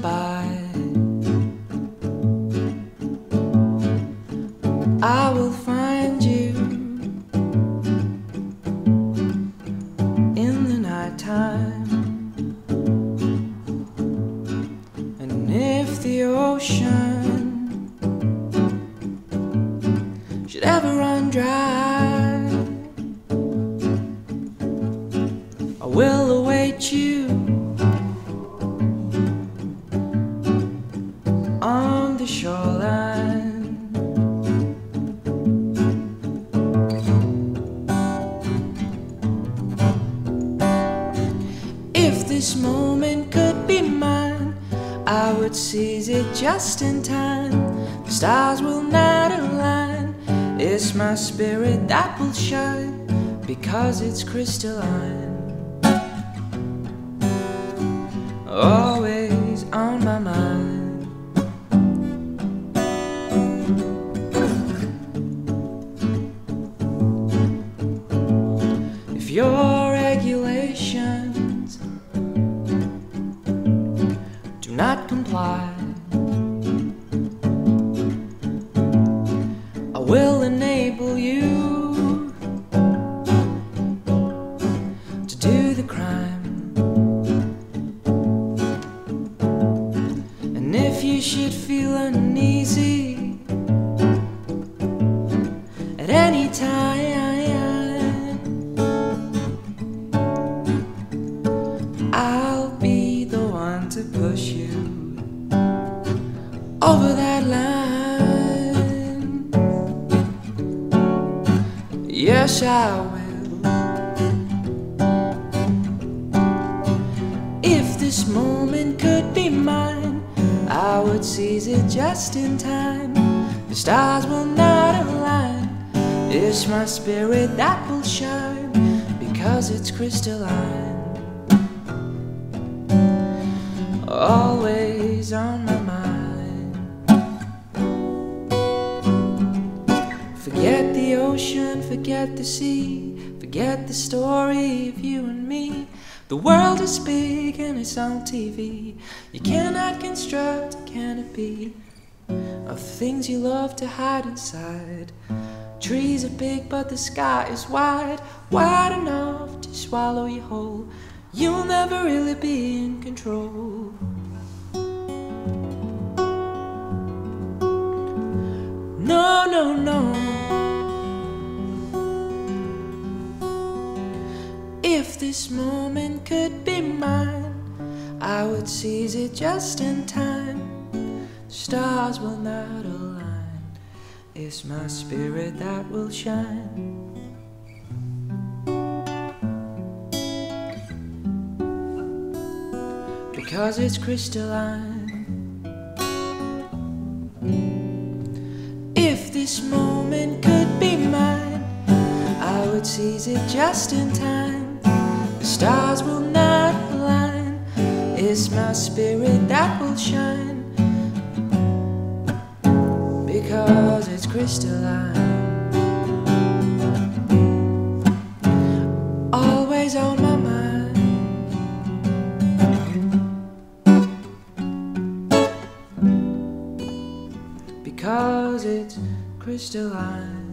by. I will find you in the nighttime. And if the ocean should ever run dry, shoreline. If this moment could be mine, I would seize it just in time. The stars will not align. It's my spirit that will shine because it's crystalline. Always not comply, I will enable you to do the crime. And if you should feel uneasy at any time, push you over that line. Yes, I will. If this moment could be mine, I would seize it just in time. The stars will not align. It's my spirit that will shine because it's crystalline. Always on my mind. Forget the ocean, forget the sea, forget the story of you and me. The world is big and it's on TV. You cannot construct a canopy of things you love to hide inside. Trees are big, but the sky is wide, wide enough to swallow you whole. You'll never really be in control. If this moment could be mine, I would seize it just in time. Stars will not align. It's my spirit that will shine. Because it's crystalline. If this moment could be mine, I would seize it just in time. It's my spirit that will shine. Because it's crystalline. Always on my mind. Because it's crystalline.